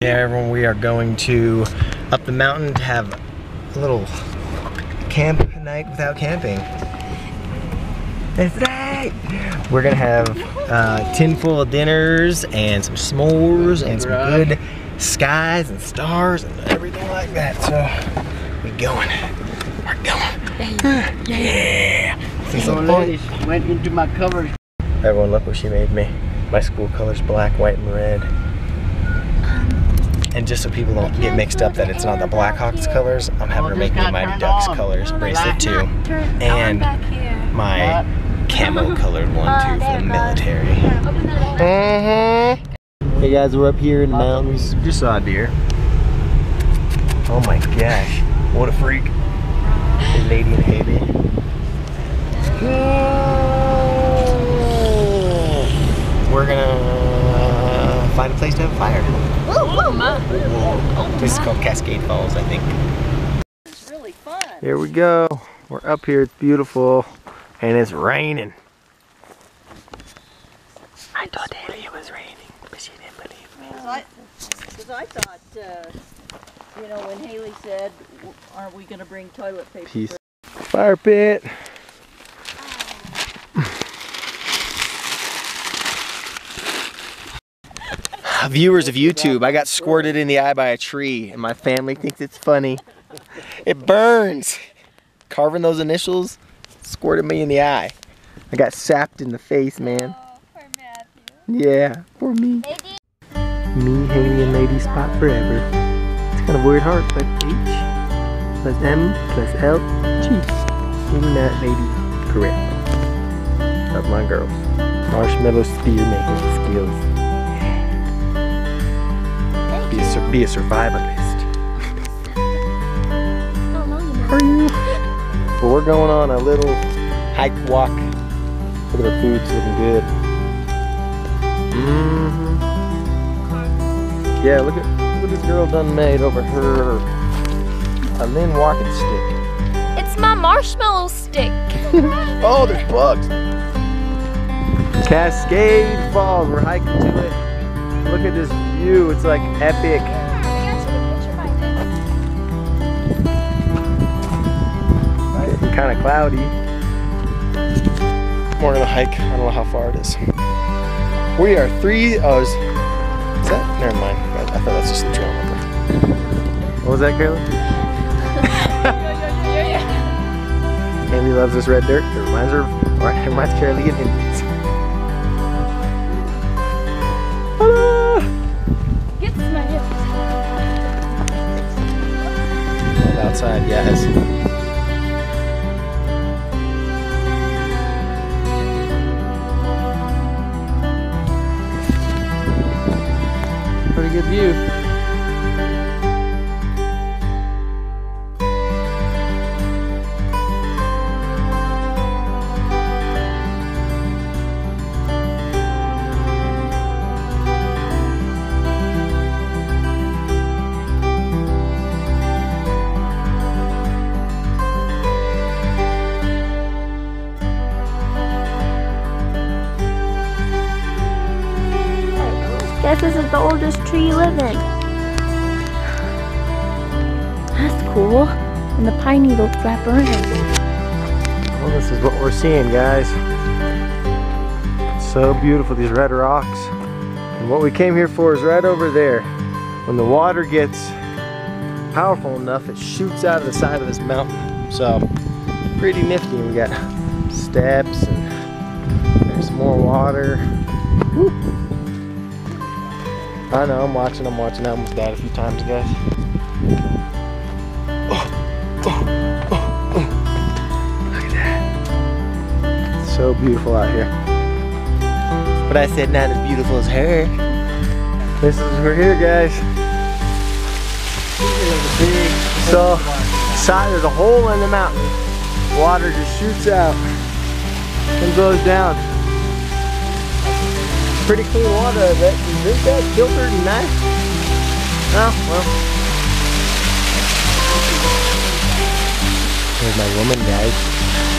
Everyone, we are going to up the mountain to have a little camp night without camping. That's right! We're gonna have uh, tin of dinners and some s'mores and some good skies and stars and everything like that. So, we going. We're going. Yeah! See some ladies went into my covers. Everyone, look what she made me. My school colors, black, white, and red. And just so people don't get mixed up that it's not the Blackhawks colors, I'm having her make me Mighty Ducks colors bracelet too. And my camo colored one too for the military. Mm-hmm. Hey guys, we're up here in the mountains. Just saw a deer. Oh my gosh, what a freak. Hey lady and baby. We're gonna find a place to have a fire. This is called Cascade Falls, I think. It's really fun. Here we go. We're up here, it's beautiful, and it's raining. I thought Haley was raining, but she didn't believe me. Because I, 'cause I thought, uh, you know, when Haley said, aren't we going to bring toilet paper? Peace. Fire pit. Viewers of YouTube, I got squirted in the eye by a tree, and my family thinks it's funny. It burns. Carving those initials squirted me in the eye. I got sapped in the face, man. Oh, yeah, for me. Me, Haley, and Lady Spot forever. Kind of weird heart, but H plus M plus L G. Even that lady correct. Love my girls. Marshmallow spear making skills. Be a, sur- be a survivalist. Are you? But we're going on a little hike walk. Look at our food's looking good. hmm Yeah, look at this girl done made over her a Lynn walking stick. It's my marshmallow stick. Oh, there's bugs. Cascade Falls. We're hiking to it. Look at this view. It's like epic. Kind of cloudy. We're gonna hike. I don't know how far it is. We are three. Oh, is, is that? Never mind. I, I thought that's just the trail number. What was that, Carolyn? Haley loves this red dirt. It reminds her, of- or it reminds Carly of Indians. Ta-da! Gets my hips. Outside, yes. Good view. This is the oldest tree you live in. That's cool. And the pine needles wrap around. Well, this is what we're seeing, guys. So beautiful, these red rocks. And what we came here for is right over there. When the water gets powerful enough, it shoots out of the side of this mountain. So, pretty nifty. We got steps and there's more water. Woo. I know, I'm watching, I'm watching. I almost died a few times, guys. Oh, oh, oh. Look at that. It's so beautiful out here. But I said not as beautiful as her. This is, we're here, guys. So, side, there's a hole in the mountain. Water just shoots out and goes down. Pretty clean water. You drink that filtered nice? Oh, well. Here's my woman, guys.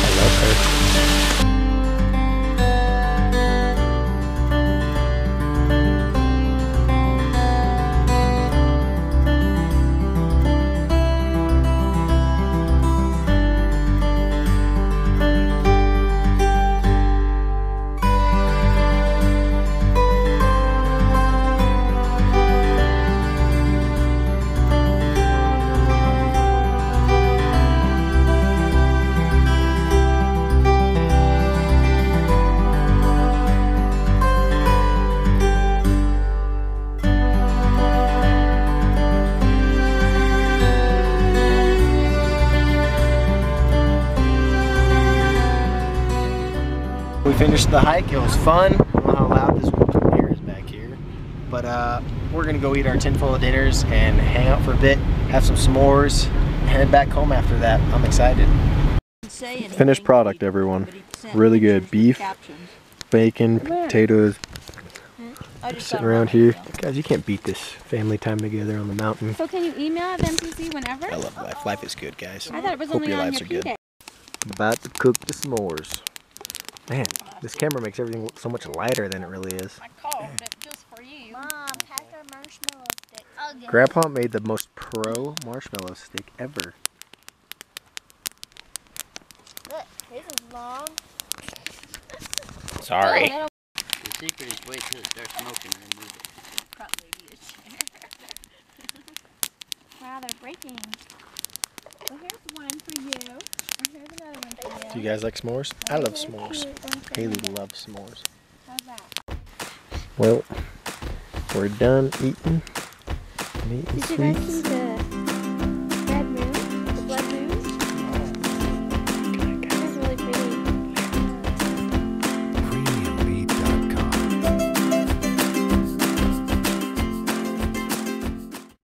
Finished the hike. It was fun. I don't know how loud this air is back here. But uh, we're going to go eat our tin foil dinners and hang out for a bit, have some s'mores, head back home after that. I'm excited. Finished product, everyone. but he sent Really good. Beef. Bacon, potatoes, sitting around here. Guys, you can't beat this family time together on the mountain. So can you email at MPC whenever? I love life. Life is good, guys. I thought it was Hope only your on lives your are good. P-Day. About to cook the s'mores. Man, this camera makes everything look so much lighter than it really is. I called it just for you. Mom, pack our marshmallow stick. Grandpa made the most pro marshmallow stick ever. Look, this is long. Sorry. Oh, The secret is wait till it starts smoking and then move it. Wow, they're breaking. Well, here's one for you. And here's another one for you. Do you guys like s'mores? I love s'mores. cute one for Haley loves s'mores. Well, we're done eating. Meat and Did you guys see sweets. the